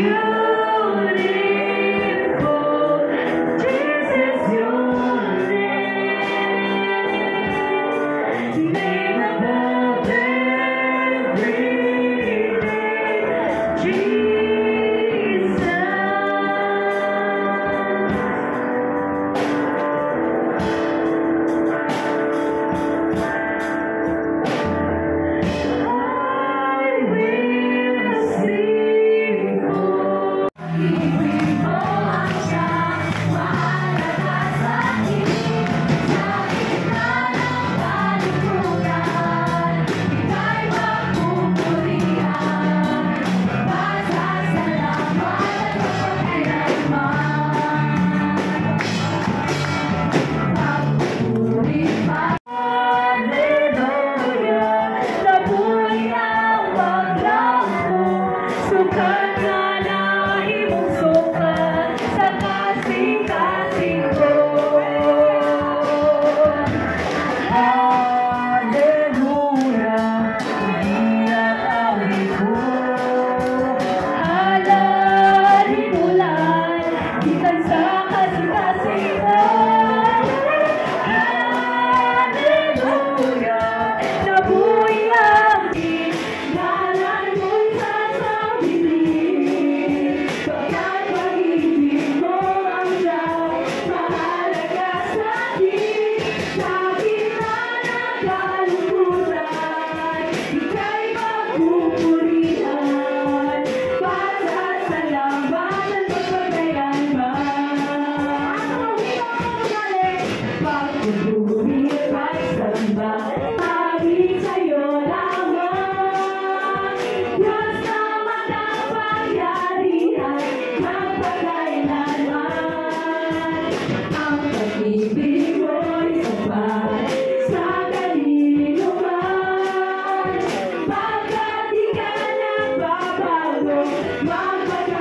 you. my life.